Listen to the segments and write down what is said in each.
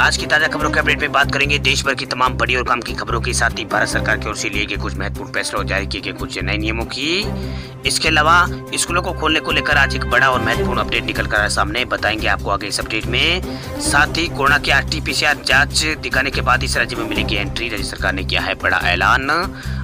आज की ताज़ा खबरों के अपडेट में बात करेंगे देश भर की तमाम बड़ी और काम की खबरों के साथ ही भारत सरकार की ओर से लिए गए कुछ महत्वपूर्ण फैसलों और जारी किए गए कुछ नए नियमों की। इसके अलावा स्कूलों को खोलने को लेकर आज एक बड़ा और महत्वपूर्ण अपडेट निकल कर सामने, बताएँगे आपको आगे इस अपडेट में। साथ ही कोरोना की आर टी जाँच दिखाने के बाद इस राज्य में मिलेगी एंट्री, राज्य सरकार ने किया है बड़ा ऐलान।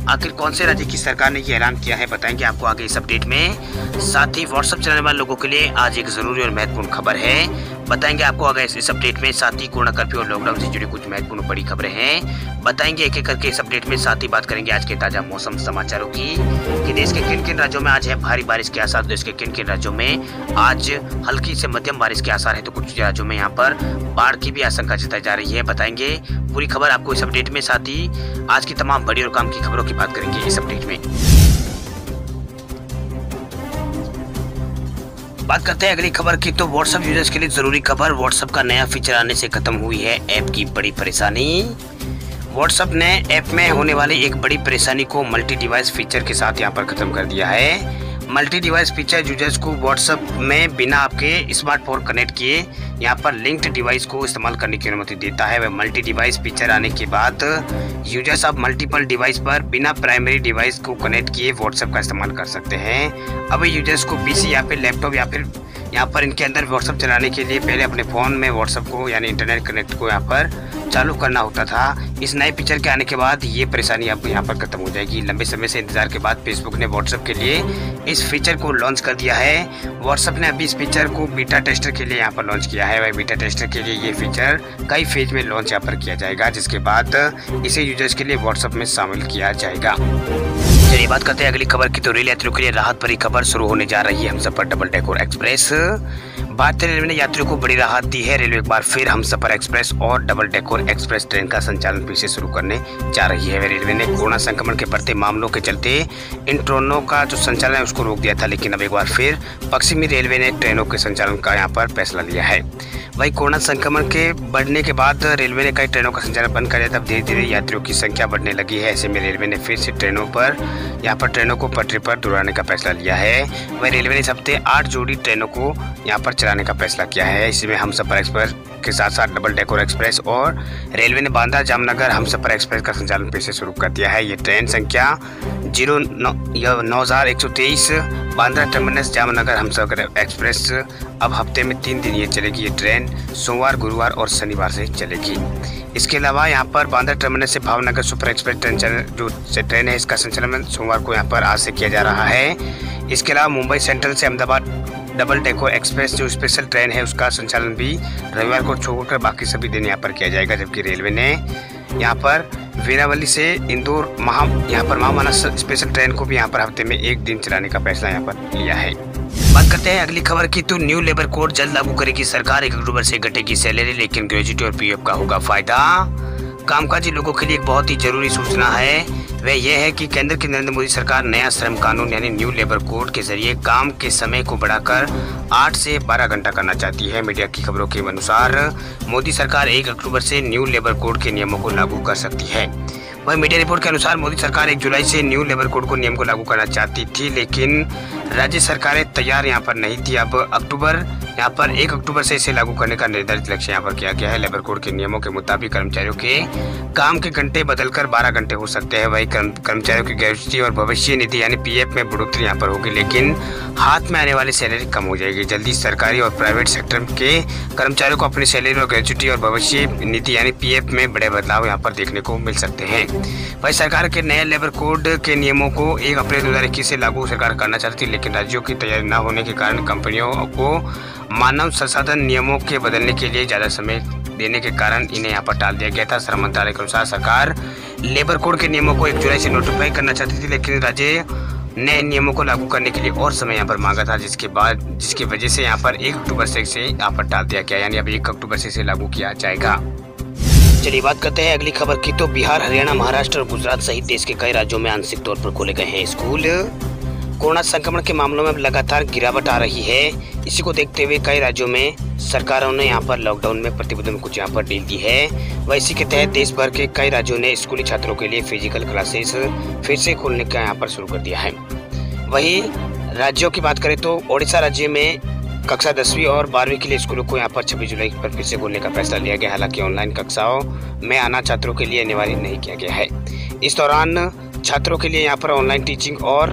आखिर कौन से राज्य की सरकार ने ये ऐलान किया है, बताएँगे आपको आगे इस अपडेट में। साथ ही व्हाट्सएप चलाने वाले लोगों के लिए आज एक ज़रूरी और महत्वपूर्ण खबर है बताएँगे आपको अगर इस अपडेट में साथ ही कोरोना कर्फ्यू और लॉकडाउन से जुड़ी कुछ महत्वपूर्ण बड़ी खबरें हैं। बताएँगे एक एक करके इस अपडेट में साथ ही बात करेंगे आज के ताज़ा मौसम समाचारों की, कि देश के किन किन राज्यों में आज है भारी बारिश के आसार, देश के किन किन राज्यों में आज हल्की से मध्यम बारिश के आसार है तो कुछ राज्यों में यहाँ पर बाढ़ की भी आशंका जताई जा रही है। बताएँगे पूरी खबर आपको इस अपडेट में, साथ ही आज की तमाम बड़ी और काम की खबरों की बात करेंगे इस अपडेट में। बात करते हैं अगली खबर की। तो व्हाट्सएप यूज़र्स के लिए ज़रूरी खबर व्हाट्सएप का नया फीचर आने से खत्म हुई है ऐप की बड़ी परेशानी। व्हाट्सएप ने ऐप में होने वाली एक बड़ी परेशानी को मल्टी डिवाइस फीचर के साथ यहाँ पर खत्म कर दिया है। मल्टी डिवाइस फीचर यूज़र्स को व्हाट्सएप में बिना आपके स्मार्टफ़ोन कनेक्ट किए, यहाँ पर लिंक्ड डिवाइस को इस्तेमाल करने की अनुमति देता है। वह मल्टी डिवाइस फीचर आने के बाद यूज़र्स अब मल्टीपल डिवाइस पर बिना प्राइमरी डिवाइस को कनेक्ट किए व्हाट्सएप का इस्तेमाल कर सकते हैं। अब यूज़र्स को पीसी या फिर लैपटॉप या फिर यहाँ पर इनके अंदर व्हाट्सअप चलाने के लिए पहले अपने फ़ोन में व्हाट्सअप को, यानी इंटरनेट कनेक्ट को यहाँ पर चालू करना होता था। इस नए फीचर के आने के बाद ये परेशानी आपको यहाँ पर खत्म हो जाएगी। लंबे समय से इंतज़ार के बाद फेसबुक ने व्हाट्सअप के लिए इस फीचर को लॉन्च कर दिया है। व्हाट्सअप ने अभी इस फीचर को बीटा टेस्टर के लिए यहाँ पर लॉन्च किया है। वह बीटा टेस्टर के लिए ये फीचर कई फ़ेज़ में लॉन्च यहाँ पर किया जाएगा, जिसके बाद इसे यूज़र्स के लिए व्हाट्सअप में शामिल किया जाएगा। चलिए बात करते हैं अगली खबर की। तो रेल यात्रियों के लिए राहत भरी खबर शुरू होने जा रही है। Humsafar double decker express भारतीय रेलवे ने यात्रियों को बड़ी राहत दी है। रेलवे एक बार फिर हम सफ़र एक्सप्रेस और डबल डेकोर एक्सप्रेस ट्रेन का संचालन फिर से शुरू करने जा रही है। रेलवे ने कोरोना संक्रमण के बढ़ते मामलों के चलते इन ट्रेनों का जो संचालन है, उसको रोक दिया था, लेकिन अब एक बार फिर पश्चिमी रेलवे ने ट्रेनों के संचालन का यहाँ पर फैसला लिया है। वही कोरोना संक्रमण के बढ़ने के बाद रेलवे ने कई ट्रेनों का संचालन बंद कर दिया तब धीरे धीरे यात्रियों की संख्या बढ़ने लगी है। ऐसे में रेलवे ने फिर से ट्रेनों पर, यहाँ पर ट्रेनों को पटरी पर दुराने का फैसला लिया है। वही रेलवे ने इस हफ़्ते आठ जोड़ी ट्रेनों को यहाँ पर चलाने का फैसला किया है। इसमें हम सफ़र एक्सप्रेस के साथ साथ डबल डेकोर एक्सप्रेस और रेलवे ने बांदा जामनगर हम सफ़र एक्सप्रेस का संचालन फिर से शुरू कर दिया है। ये ट्रेन संख्या ज़ीरो नौ हज़ार एक सौ तेईस बांद्रा टर्मिनस जामनगर हमसफर एक्सप्रेस अब हफ़्ते में तीन दिन ये चलेगी। ये ट्रेन सोमवार, गुरुवार और शनिवार से चलेगी। इसके अलावा यहाँ पर बांद्रा टर्मिनस से भावनगर सुपर एक्सप्रेस ट्रेन जो ट्रेन है, इसका संचालन सोमवार को यहाँ पर आज से किया जा रहा है। इसके अलावा मुंबई सेंट्रल से अहमदाबाद डबल डेको एक्सप्रेस, जो स्पेशल ट्रेन है, उसका संचालन भी रविवार को छोड़कर बाकी सभी दिन यहाँ पर किया जाएगा, जबकि रेलवे ने यहाँ पर वीरावली से इंदौर महा, यहाँ पर महामानस स्पेशल ट्रेन को भी यहाँ पर हफ़्ते में एक दिन चलाने का फैसला यहाँ पर लिया है। बात करते हैं अगली खबर की तो न्यू लेबर कोड जल्द लागू करेगी सरकार, एक अक्टूबर से घटेगी सैलरी, लेकिन ग्रेजुएटी और पीएफ का होगा फ़ायदा। कामकाजी लोगों के लिए एक बहुत ही ज़रूरी सूचना है। वह यह है कि केंद्र की नरेंद्र मोदी सरकार नया श्रम कानून यानी न्यू लेबर कोड के ज़रिए काम के समय को बढ़ाकर 8 से 12 घंटा करना चाहती है। मीडिया की खबरों के अनुसार, मोदी सरकार 1 अक्टूबर से न्यू लेबर कोड के नियमों को लागू कर सकती है। वही मीडिया रिपोर्ट के अनुसार, मोदी सरकार एक जुलाई से न्यू लेबर कोड को नियम को लागू करना चाहती थी, लेकिन राज्य सरकारें तैयार यहाँ पर नहीं थी। अब अक्टूबर, यहाँ पर एक अक्टूबर से इसे लागू करने का निर्धारित लक्ष्य यहाँ पर किया गया है। लेबर कोड के नियमों के मुताबिक कर्मचारियों के काम के घंटे बदलकर 12 घंटे हो सकते हैं। वही कर्मचारियों की ग्रेजुटी और भविष्य निधि यानी पीएफ में बढ़ोतरी यहाँ पर होगी, लेकिन हाथ में आने वाली सैलरी कम हो जाएगी। जल्दी सरकारी और प्राइवेट सेक्टर के कर्मचारियों को अपनी सैलरी और ग्रेजुटी और भविष्य नीति यानी पीएफ में बड़े बदलाव यहाँ पर देखने को मिल सकते हैं। वही सरकार के नए लेबर कोड के नियमों को एक अप्रैल दो से लागू सरकार करना चाहती लेकिन राज्यों की तैयारी न होने के कारण कंपनियों को मानव संसाधन नियमों के बदलने के लिए ज़्यादा समय देने के कारण इन्हें यहाँ पर टाल दिया गया था। श्रम मंत्रालय के अनुसार सरकार लेबर कोड के नियमों को एक जुलाई से नोटिफाई करना चाहती थी, लेकिन राज्य नए नियमों को लागू करने के लिए और समय यहाँ पर मांगा था, जिसके बाद, जिसकी वजह से यहाँ पर एक अक्टूबर से इसे यहाँ पर टाल दिया गया, यानी अब एक अक्टूबर से इसे लागू किया जाएगा। चलिए बात करते हैं अगली खबर की। तो बिहार, हरियाणा, महाराष्ट्र और गुजरात सहित देश के कई राज्यों में आंशिक तौर पर खोले गए हैं स्कूल। कोरोना संक्रमण के मामलों में लगातार गिरावट आ रही है। इसी को देखते हुए कई राज्यों में सरकारों ने यहाँ पर लॉकडाउन में प्रतिबंध में कुछ यहाँ पर ढील दी है। वह इसी के तहत देश भर के कई राज्यों ने स्कूली छात्रों के लिए फ़िज़िकल क्लासेस फिर से खोलने का यहाँ पर शुरू कर दिया है। वही राज्यों की बात करें तो ओडिशा राज्य में कक्षा दसवीं और बारहवीं के लिए स्कूलों को यहाँ पर छब्बीस जुलाई पर फिर से खोलने का फैसला लिया गया। हालाँकि ऑनलाइन कक्षाओं में आना छात्रों के लिए अनिवार्य नहीं किया गया है। इस दौरान छात्रों के लिए यहाँ पर ऑनलाइन टीचिंग और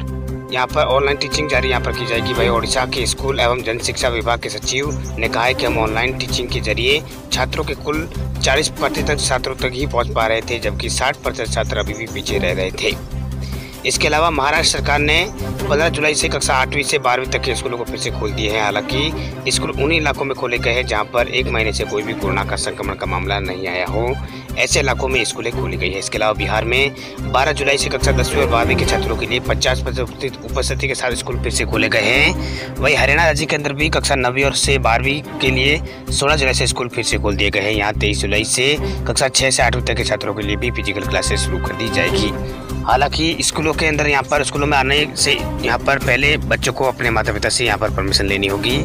यहाँ पर ऑनलाइन टीचिंग जारी यहाँ पर की जाएगी वही ओडिशा के स्कूल एवं जन शिक्षा विभाग के सचिव ने कहा है कि हम ऑनलाइन टीचिंग के ज़रिए छात्रों के कुल 40 प्रतिशत छात्रों तक ही पहुँच पा रहे थे, जबकि 60 प्रतिशत छात्र अभी भी पीछे रह रहे थे। इसके अलावा महाराष्ट्र सरकार ने 15 जुलाई से कक्षा आठवीं से बारहवीं तक के स्कूलों को फिर से खोल दिए हैं। हालाँकि स्कूल उन्हीं इलाकों में खोले गए हैं जहाँ पर एक महीने से कोई भी कोरोना का संक्रमण का मामला नहीं आया हो। ऐसे इलाकों में स्कूलें खोली गई है। इसके अलावा बिहार में 12 जुलाई से कक्षा दसवीं और बारहवीं के छात्रों के लिए 50 प्रतिशत उपस्थिति के साथ स्कूल फिर से खोले गए हैं। वही हरियाणा राज्य के अंदर भी कक्षा नवी और से बारहवीं के लिए 16 जुलाई से स्कूल फिर से खोल दिए गए हैं। यहाँ तेईस जुलाई से कक्षा छः से आठवीं तक के छात्रों के लिए भी फ़िज़िकल क्लासेस शुरू कर दी जाएगी। हालाँकि स्कूलों के अंदर यहाँ पर, स्कूलों में आने से यहाँ पर पहले बच्चों को अपने माता पिता से यहाँ पर परमिशन लेनी होगी।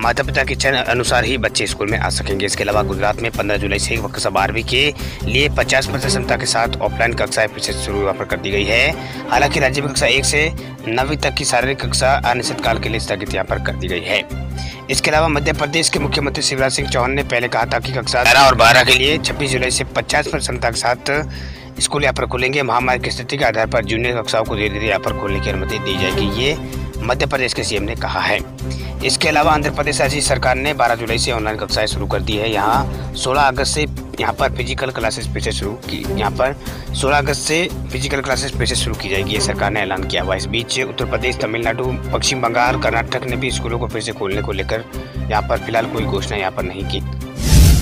माता पिता की इच्छा अनुसार ही बच्चे स्कूल में आ सकेंगे। इसके अलावा गुजरात में पंद्रह जुलाई से कक्षा बारहवीं के लिए पचास प्रतिशत क्षमता के साथ ऑफलाइन कक्षाएँ फिर से शुरू यहाँ पर कर दी गई है। हालाँकि राज्य में कक्षा एक से नवीं तक की शारीरिक कक्षा अनिश्चितकाल के लिए स्थगित यहाँ पर कर दी गई है। इसके अलावा मध्य प्रदेश के मुख्यमंत्री शिवराज सिंह चौहान ने पहले कहा था कि कक्षा ग्यारह और बारह के लिए छब्बीस जुलाई से पचास प्रतिशत क्षमता के साथ स्कूल यहाँ पर खुलेंगे। महामारी की स्थिति के आधार पर जूनियर कक्षाओं को धीरे धीरे यहाँ पर खोलने की अनुमति दी जाएगी, ये मध्य प्रदेश के सीएम ने कहा है। इसके अलावा आंध्र प्रदेश राज्य सरकार ने 12 जुलाई से ऑनलाइन कक्षाएँ शुरू कर दी है। यहाँ 16 अगस्त से यहाँ पर फ़िज़िकल क्लासेस फिर से शुरू की, यहाँ पर 16 अगस्त से फ़िज़िकल क्लासेस फिर से शुरू की जाएगी, ये सरकार ने ऐलान किया हुआ इस बीच उत्तर प्रदेश, तमिलनाडु, पश्चिम बंगाल, कर्नाटक ने भी स्कूलों को फिर से खोलने को लेकर यहाँ पर फ़िलहाल कोई घोषणा यहाँ पर नहीं की।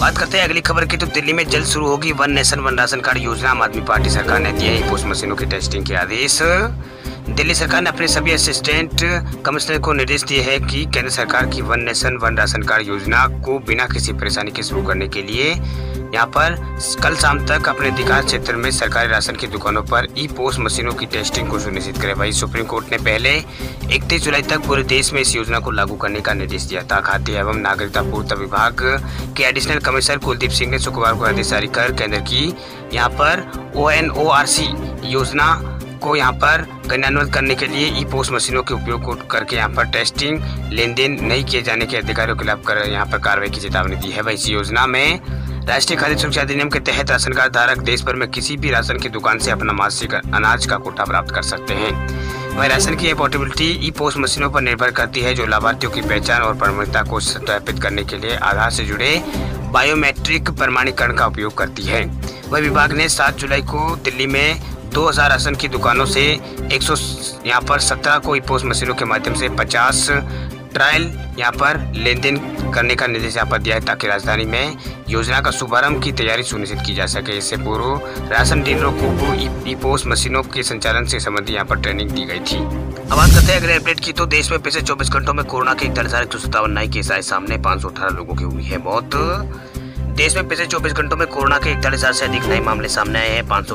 बात करते हैं, अगली खबर की तो दिल्ली में जल्द शुरू होगी one nation one ration card योजना। आम आदमी पार्टी सरकार ने दिए है पोस्ट मशीनों की टेस्टिंग के आदेश। दिल्ली सरकार ने अपने सभी असिस्टेंट कमिश्नर को निर्देश दिए हैं कि केंद्र सरकार की one nation, one ration card योजना को बिना किसी परेशानी के शुरू करने के लिए यहाँ पर कल शाम तक अपने अधिकार क्षेत्र में सरकारी राशन की दुकानों पर ई पोस्ट मशीनों की टेस्टिंग को सुनिश्चित करे। वही सुप्रीम कोर्ट ने पहले इकतीस जुलाई तक पूरे देश में इस योजना को लागू करने का निर्देश दिया था। खाद्य एवं नागरिकता पूर्त विभाग के एडिशनल कमिश्नर कुलदीप सिंह ने शुक्रवार को आदेश जारी कर केंद्र की यहाँ पर ओएनओआरसी योजना को यहाँ पर क्रियान्वित करने के लिए ई पोस्ट मशीनों के उपयोग करके यहाँ पर टेस्टिंग लेन देन नहीं किए जाने के अधिकारियों के खिलाफ कर यहाँ पर कार्रवाई की चेतावनी दी है। वही इस योजना में राष्ट्रीय खाद्य सुरक्षा अधिनियम के तहत राशन कार्ड धारक देश भर में किसी भी राशन की दुकान से अपना मासिक अनाज का कोटा प्राप्त कर सकते हैं। वह राशन की पोर्टेबिलिटी ई पोस्ट मशीनों पर निर्भर करती है, जो लाभार्थियों की पहचान और प्रमाणिकता को सत्यापित करने के लिए आधार से जुड़े बायोमेट्रिक प्रमाणीकरण का उपयोग करती है। वह विभाग ने 7 जुलाई को दिल्ली में 2000 राशन की दुकानों से 100 यहाँ पर 17 को ई पोस्ट मशीनों के माध्यम से 50 ट्रायल यहाँ पर लेन देन करने का निर्देश यहाँ पर दिया है ताकि राजधानी में योजना का शुभारंभ की तैयारी सुनिश्चित की जा सके। इससे पूर्व राशन डीलरों को ई पोस्ट मशीनों के संचालन से संबंधित यहाँ पर ट्रेनिंग दी गई थी। अब बात करते हैं अगले अपडेट की। तो देश में पिछले 24 घंटों में कोरोना के इकतालीस हज़ार एक सौ सत्तावन नए केस आए। सामने पाँच लोगों की हुई है मौत। देश में पिछले 24 घंटों में कोरोना के इकतालीस हज़ार से अधिक नए मामले सामने आए हैं। पाँच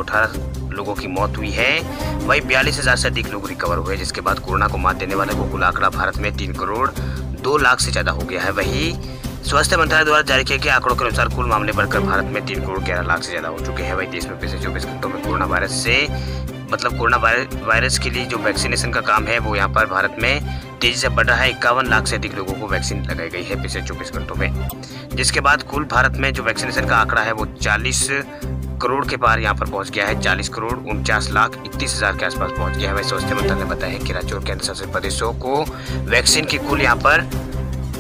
लोगों की मौत हुई है। वही बयालीस हज़ार से अधिक लोग रिकवर हुए जिसके बाद कोरोना को मात देने वाले को कुल आंकड़ा भारत में तीन करोड़ दो लाख से ज़्यादा हो गया है। वही स्वास्थ्य मंत्रालय द्वारा जारी किए गए आंकड़ों के अनुसार कुल मामले बढ़कर भारत में तीन करोड़ ग्यारह लाख से ज़्यादा हो चुके हैं। वही देश में पिछले चौबीस घंटों में कोरोना वायरस से मतलब कोरोना वायरस के लिए जो वैक्सीनेशन का काम है, वो यहाँ पर भारत में तेज़ी से बढ़ रहा है। इक्यावन लाख से अधिक लोगों को वैक्सीन लगाई गई है पिछले चौबीस घंटों में। जिसके बाद कुल भारत में जो वैक्सीनेशन का आंकड़ा है, वो चालीस करोड़ के पार यहाँ पर पहुँच गया है। चालीस करोड़ उनचास लाख इकतीस हज़ार के आसपास पहुँच गया है। स्वास्थ्य मंत्रालय ने बताया कि राज्यों और केंद्र शासित प्रदेशों को वैक्सीन की कुल यहाँ पर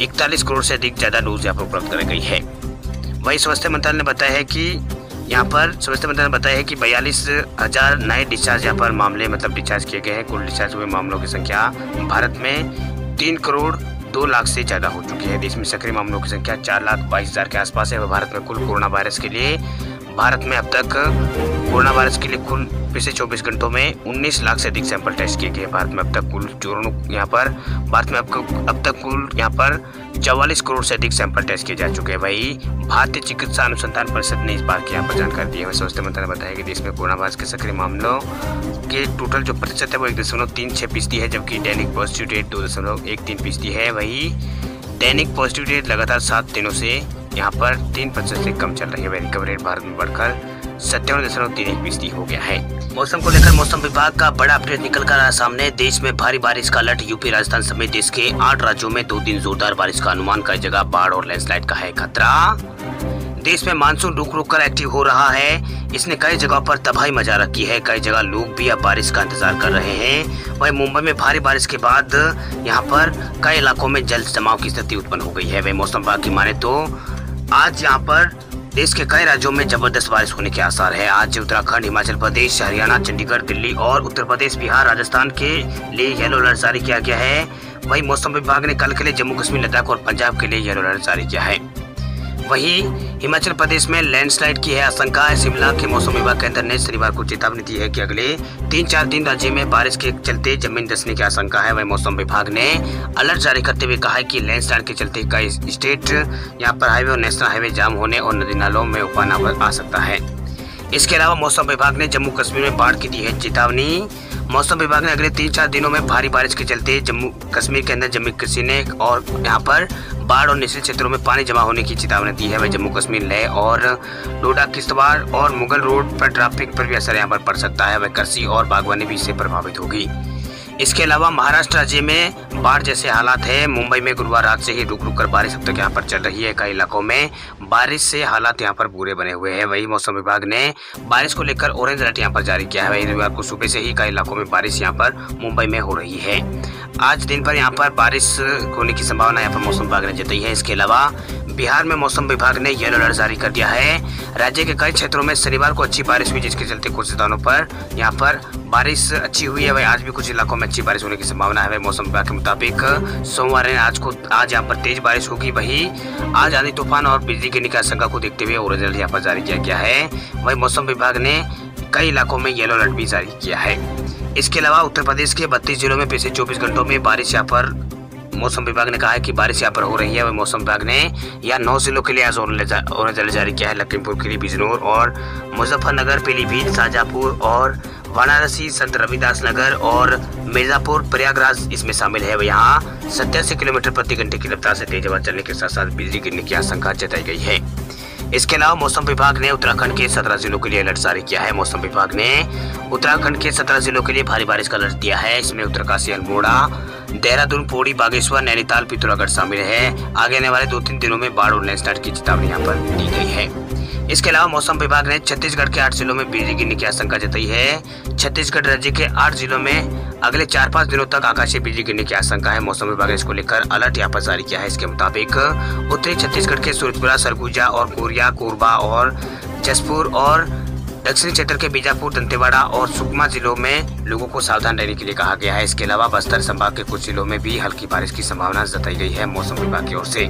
इकतालीस करोड़ से अधिक ज़्यादा डोज यहाँ पर उपलब्ध कराई गई है। वही स्वास्थ्य मंत्रालय ने बताया है कि यहाँ पर स्वास्थ्य मंत्रालय ने बताया है कि बयालीस हज़ार नए डिस्चार्ज यहाँ पर मामले मतलब डिस्चार्ज किए गए हैं। कुल डिस्चार्ज हुए मामलों की संख्या भारत में तीन करोड़ दो लाख से ज़्यादा हो चुकी है। देश में सक्रिय मामलों की संख्या चार लाख बाईस हज़ार के आसपास है भारत में कुल कोरोना वायरस के लिए भारत में अब तक कोरोना वायरस के लिए कुल पिछले 24 घंटों में 19 लाख से अधिक सैंपल टेस्ट किए गए भारत में अब तक कुल चोरों यहाँ पर, भारत में अब अब तक कुल यहाँ पर चौवालीस करोड़ से अधिक सैंपल टेस्ट किए जा चुके हैं। वही भारतीय चिकित्सा अनुसंधान परिषद ने इस बात की यहाँ पर जानकारी दी है। स्वास्थ्य मंत्रालय ने बताया कि देश में कोरोना वायरस के सक्रिय मामलों के टोटल जो प्रतिशत है वो एक दशमलव तीन छः फ़ीसदी है, जबकि दैनिक पॉजिटिव रेट दो दशमलव एक तीन फ़ीसदी है। वही दैनिक पॉजिटिव रेट लगातार सात दिनों से यहाँ पर तीन प्रतिशत से कम चल रही है। रिकवरी रेट भारत में बढ़कर सत्तावन दशमलव तीन एक फ़ीसदी हो गया है। मौसम को लेकर मौसम विभाग का बड़ा अपडेट निकल कर आया सामने। देश में भारी बारिश का अलर्ट, यूपी, राजस्थान समेत देश के आठ राज्यों में दो दिन जोरदार बारिश का अनुमान। कई जगह बाढ़ और लैंडस्लाइड का है खतरा। देश में मानसून रुक रुक कर एक्टिव हो रहा है। इसने कई जगह पर तबाही मचा रखी है। कई जगह लोग भी अब बारिश का इंतज़ार कर रहे हैं। वही मुंबई में भारी बारिश के बाद यहाँ पर कई इलाकों में जल जमाव की स्थिति उत्पन्न हो गई है। वही मौसम विभाग की माने तो आज यहाँ पर देश के कई राज्यों में ज़बरदस्त बारिश होने के आसार है। आज उत्तराखंड, हिमाचल प्रदेश, हरियाणा, चंडीगढ़, दिल्ली और उत्तर प्रदेश, बिहार, राजस्थान के लिए येलो अलर्ट जारी किया गया है। वही मौसम विभाग ने कल के लिए जम्मू कश्मीर लद्दाख और पंजाब के लिए येलो अलर्ट जारी किया है। वहीं हिमाचल प्रदेश में लैंडस्लाइड की है आशंका। है शिमला के मौसम विभाग केंद्र ने शनिवार को चेतावनी दी है कि अगले तीन चार दिन राज्य में बारिश के चलते ज़मीन धसने की आशंका है। वही मौसम विभाग ने अलर्ट जारी करते हुए कहा है कि लैंडस्लाइड के चलते कई स्टेट, यहाँ पर हाईवे और नेशनल हाईवे जाम होने और नदी नालों में उफान आ सकता है। इसके अलावा मौसम विभाग ने जम्मू कश्मीर में बाढ़ की दी है चेतावनी। मौसम विभाग ने अगले तीन चार दिनों में भारी बारिश के चलते जम्मू कश्मीर के अंदर, जम्मू कृषि ने और यहाँ पर बाढ़ और निचले क्षेत्रों में पानी जमा होने की चेतावनी दी है। वह जम्मू कश्मीर लेह और डोडा किश्तवाड़ और मुगल रोड पर ट्रैफ़िक पर भी असर यहाँ पर पड़ सकता है। वह कृषि और बागवानी भी इससे प्रभावित होगी। इसके अलावा महाराष्ट्र राज्य में बाढ़ जैसे हालात है। मुंबई में गुरुवार रात से ही रुक रुक कर बारिश अब तक यहाँ पर चल रही है। कई इलाकों में बारिश से हालात यहाँ पर बुरे बने हुए हैं। वही मौसम विभाग ने बारिश को लेकर ऑरेंज अलर्ट यहाँ पर जारी किया है। वही रविवार को सुबह से ही कई इलाकों में बारिश यहाँ पर मुंबई में हो रही है। आज दिन भर यहाँ पर बारिश होने की संभावना यहाँ पर मौसम विभाग ने जताई है। इसके अलावा बिहार में मौसम विभाग ने येलो अलर्ट जारी कर दिया है। राज्य के कई क्षेत्रों में शनिवार को अच्छी बारिश हुई, जिसके चलते कुछ स्थानों पर यहाँ पर बारिश अच्छी हुई है। वही आज भी कुछ इलाकों में अच्छी बारिश होने की संभावना है। मौसम विभाग के मुताबिक सोमवार ने आज को, आज यहाँ पर तेज बारिश होगी। वही आज आंधी तूफ़ान और बिजली गिरने की आशंका को देखते हुए ऑरेंज अलर्ट यहाँ पर जारी किया गया है। वही मौसम विभाग ने कई इलाकों में येलो अलर्ट भी जारी किया है। इसके अलावा उत्तर प्रदेश के बत्तीस जिलों में पिछले चौबीस घंटों में बारिश यहाँ पर मौसम विभाग ने कहा है कि बारिश यहाँ पर हो रही है। वही मौसम विभाग ने यहाँ नौ जिलों के लिए आज ऑरेंज अलर्ट जारी किया है। लखीमपुर, खीरी, बिजनौर और मुजफ्फरनगर, पीलीभीत शाजापुर और वाराणसी, संत रविदास नगर और मिर्जापुर, प्रयागराज इसमें शामिल है। यहाँ सत्तासी किलोमीटर प्रति घंटे की रफ्तार से तेज हवा चलने के साथ साथ बिजली गिरने की आशंका जताई गई है। इसके अलावा मौसम विभाग ने उत्तराखंड के सत्रह जिलों के लिए अलर्ट जारी किया है। मौसम विभाग ने उत्तराखंड के सत्रह जिलों के लिए भारी बारिश का अलर्ट दिया है। इसमें उत्तरकाशी, अल्मोड़ा देहरादून, पौड़ी, बागेश्वर, नैनीताल, पिथौरागढ़ शामिल है। आगे आने वाले दो तीन दिनों में बाढ़ और लैंडस्लाइड की चेतावनी यहाँ पर दी गई है। इसके अलावा मौसम विभाग ने छत्तीसगढ़ के आठ जिलों में बिजली गिरने की आशंका जताई है। छत्तीसगढ़ राज्य के आठ जिलों में अगले चार पाँच दिनों तक आकाशीय बिजली गिरने की आशंका है। मौसम विभाग ने इसको लेकर अलर्ट यहाँ पर जारी किया है। इसके मुताबिक उत्तरी छत्तीसगढ़ के सूरजपुरा, सरगुजा और कोरिया, कोरबा और जसपुर और दक्षिणी क्षेत्र के बीजापुर, दंतेवाड़ा और सुकमा जिलों में लोगों को सावधान रहने के लिए कहा गया है। इसके अलावा बस्तर, संभाग के कुछ जिलों में भी हल्की बारिश की संभावना जताई गई है। मौसम विभाग की ओर से